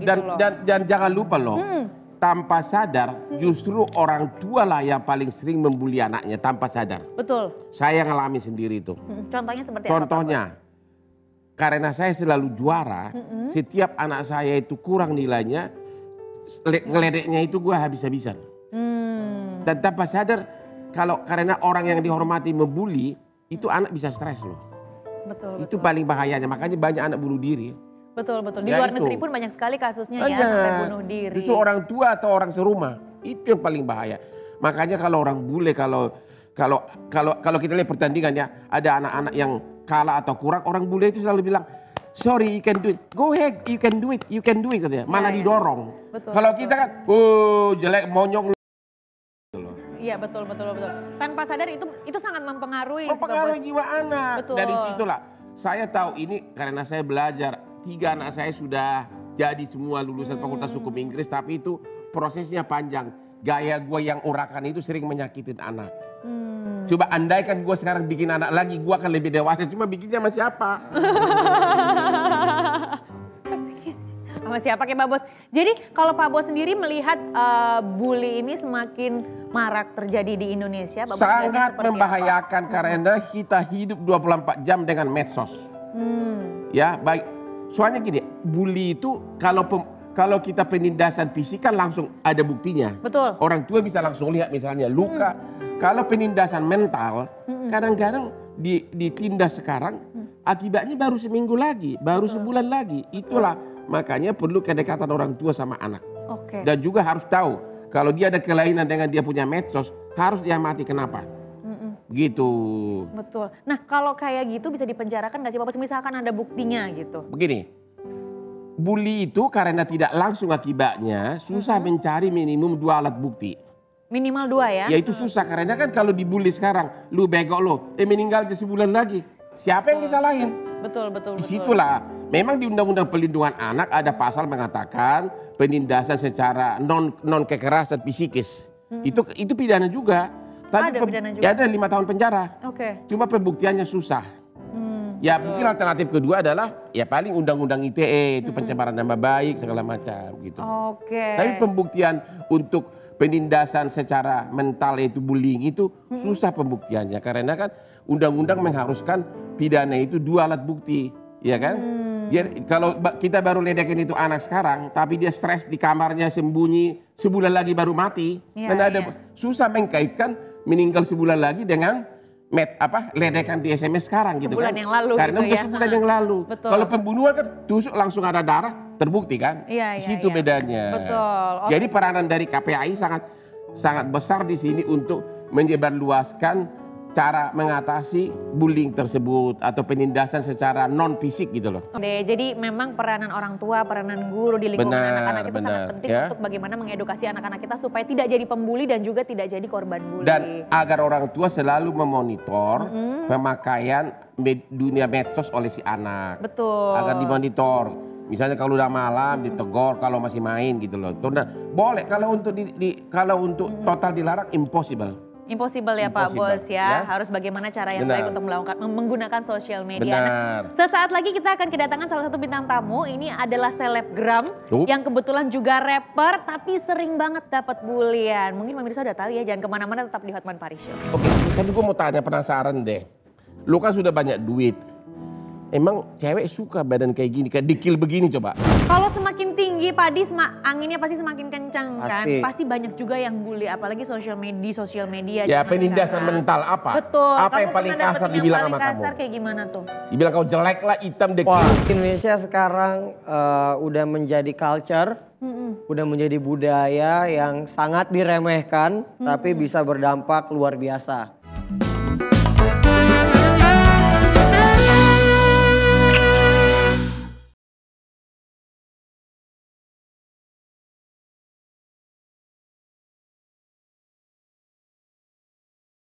gitu dan, loh. dan dan jangan lupa loh, tanpa sadar justru orang tua lah yang paling sering membuli anaknya tanpa sadar. Betul. Saya ngalami sendiri itu. Hmm, Contohnya seperti apa? Pak Contohnya, karena saya selalu juara, setiap anak saya itu kurang nilainya, le- ngeledeknya itu gue habis-habisan. Hmm, Dan tanpa sadar, kalau karena orang yang dihormati membuli, itu anak bisa stres loh. betul, Itu betul. paling bahayanya, makanya banyak anak bunuh diri. Betul, betul. Di Ya, luar itu. negeri pun banyak sekali kasusnya ya Banyak. sampai bunuh diri. Justru orang tua atau orang serumah, itu yang paling bahaya. Makanya kalau orang bule, kalau kalau kalau kalau kita lihat pertandingan ya, ada anak-anak yang kalah atau kurang, orang bule itu selalu bilang, sorry you can do it, go ahead, you can do it, you can do it katanya. Malah Ya, ya. didorong. Betul, kalau betul. kita kan, oh jelek monyong lu." Iya betul betul betul. Tanpa sadar itu itu sangat mempengaruhi. mempengaruhi jiwa anak. Betul. Dari situlah saya tahu ini karena saya belajar tiga anak saya sudah jadi semua lulusan Hmm. Fakultas Hukum Inggris, tapi itu prosesnya panjang. Gaya gue yang urakan itu sering menyakitin anak. Hmm. Coba andaikan gue sekarang bikin anak lagi, gue akan lebih dewasa. Cuma bikinnya sama siapa? Sama siapa kayak Pak Bos. Jadi kalau Pak Bos sendiri melihat eh, bully ini semakin marak terjadi di Indonesia, Pak Bos Sangat membahayakan karena kita hidup 24 jam dengan medsos. apa? Hmm, Ya, baik. Soalnya gini, bully itu kalau pem- kalau kita penindasan fisik kan langsung ada buktinya. betul. Orang tua bisa langsung lihat misalnya luka. Kalau penindasan mental, kadang-kadang di, ditindas sekarang, akibatnya baru seminggu lagi, baru sebulan lagi. Itulah makanya perlu kedekatan orang tua sama anak. Oke. Dan juga harus tahu kalau dia ada kelainan dengan dia punya medsos, harus diamati kenapa. Gitu. Betul. Nah kalau kayak gitu bisa dipenjarakan nggak sih Pak Bos? Misalkan ada buktinya gitu. Begini, bully itu karena tidak langsung akibatnya susah mencari minimum dua alat bukti. Minimal dua ya. Ya itu susah karena kan kalau dibully sekarang, lu bego lo, eh meninggal sebulan lagi. Siapa yang disalahin? Betul betul. betul. Di situlah, memang di Undang-Undang Pelindungan Anak ada pasal mengatakan penindasan secara non non kekerasan psikis. Itu itu pidana juga. Ada pem- pidana juga. Ya ada lima tahun penjara. Oke. Cuma pembuktiannya susah. Hmm, Ya mungkin alternatif kedua adalah ya paling undang-undang ITE itu pencemaran nama baik segala macam gitu. Oke. Tapi pembuktian untuk penindasan secara mental yaitu bullying itu susah pembuktiannya karena kan undang-undang mengharuskan pidana itu dua alat bukti, ya kan? Dia, kalau ba- kita baru ledekin itu anak sekarang, tapi dia stres di kamarnya sembunyi sebulan lagi baru mati, kan ada iya. susah mengkaitkan meninggal sebulan lagi dengan met apa ledekan di SMS sekarang gitu Sebulan kan? yang lalu Karena gitu ya. sebulan yang lalu. Betul. Kalau pembunuhan kan tusuk langsung ada darah terbukti kan? Iya, iya, Situ iya. bedanya. Betul. Oke. Jadi peranan dari KPAI sangat sangat besar di sini untuk menyebarluaskan cara mengatasi bullying tersebut atau penindasan secara non fisik gitu loh. Deh, jadi memang peranan orang tua, peranan guru di lingkungan anak-anak itu sangat benar, penting ya. untuk bagaimana mengedukasi anak-anak kita supaya tidak jadi pembuli dan juga tidak jadi korban bully. Dan agar orang tua selalu memonitor pemakaian med- dunia medsos oleh si anak. Betul. Agar dimonitor. Misalnya kalau udah malam ditegur kalau masih main gitu loh. Nah, boleh kalau untuk di, di- kalau untuk total dilarang impossible. Impossible ya Pak Impossible, Bos ya. ya. Harus bagaimana cara yang Benar. baik untuk melakukan menggunakan sosial media. Nah, sesaat lagi kita akan kedatangan salah satu bintang tamu. Ini adalah selebgram yang kebetulan juga rapper tapi sering banget dapat bulian. Mungkin pemirsa udah tahu ya, jangan ke mana-mana tetap di Hotman Paris Show. Oke, kan gue mau tanya penasaran deh. Lu kan sudah banyak duit. Emang cewek suka badan kayak gini, kayak dikil begini coba. Kalau semakin tinggi padi, sema- anginnya pasti semakin kencang kan. Pasti. Pasti banyak juga yang bully, apalagi sosial media, sosial media. Ya penindasan mental apa? Betul. Apa Kamu yang paling kasar dibilang yang sama paling kamu? kasar kayak gimana tuh? Dibilang kau jelek lah, hitam dekil. Wah, Indonesia sekarang eh, udah menjadi culture, udah menjadi budaya yang sangat diremehkan, tapi bisa berdampak luar biasa.